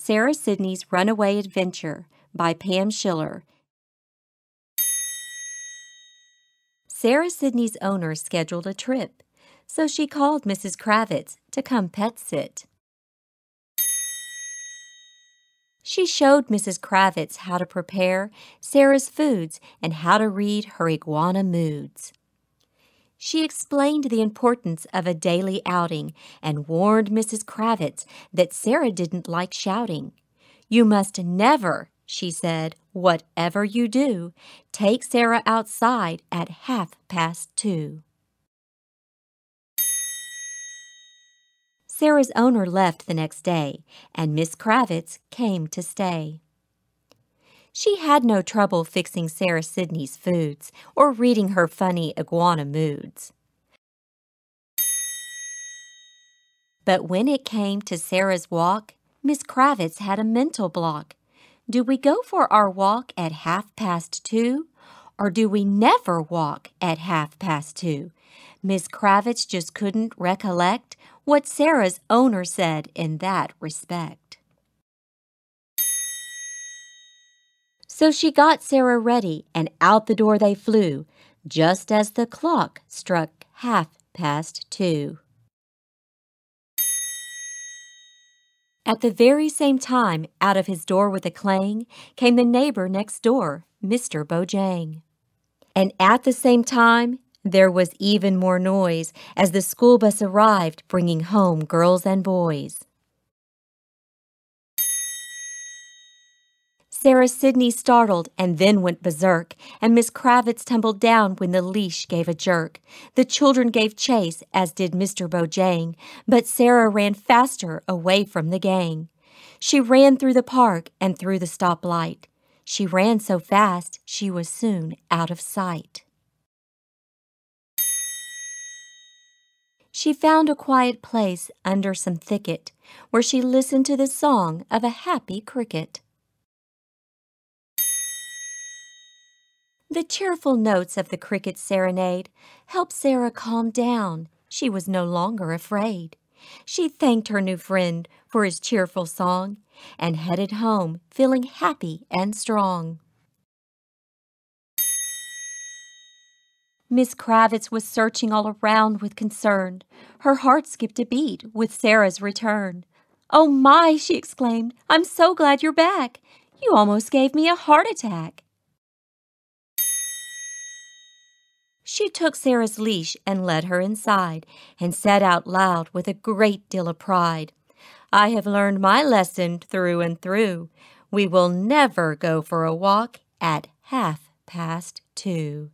Sara Sidney's Runaway Adventure by Pam Schiller. Sara Sidney's owner scheduled a trip, so she called Mrs. Kravitz to come pet sit. She showed Mrs. Kravitz how to prepare Sara's foods and how to read her iguana moods. She explained the importance of a daily outing and warned Mrs. Kravitz that Sara didn't like shouting. You must never, she said, whatever you do, take Sara outside at half past two. Sara's owner left the next day, and Miss Kravitz came to stay. She had no trouble fixing Sara Sidney's foods or reading her funny iguana moods. But when it came to Sara's walk, Miss Kravitz had a mental block. Do we go for our walk at half past two? Or do we never walk at half past two? Miss Kravitz just couldn't recollect what Sara's owner said in that respect. So she got Sara ready, and out the door they flew, just as the clock struck half past two. At the very same time, out of his door with a clang, came the neighbor next door, Mr. Bojang. And at the same time, there was even more noise as the school bus arrived, bringing home girls and boys. Sara Sidney startled and then went berserk, and Miss Kravitz tumbled down when the leash gave a jerk. The children gave chase, as did Mr. Bojang, but Sara ran faster away from the gang. She ran through the park and through the stoplight. She ran so fast she was soon out of sight. She found a quiet place under some thicket where she listened to the song of a happy cricket. The cheerful notes of the cricket's serenade helped Sara calm down. She was no longer afraid. She thanked her new friend for his cheerful song and headed home feeling happy and strong. Miss Kravitz was searching all around with concern. Her heart skipped a beat with Sara's return. Oh my, she exclaimed, I'm so glad you're back. You almost gave me a heart attack. She took Sara's leash and led her inside, and said out loud with a great deal of pride, I have learned my lesson through and through. We will never go for a walk at half past two.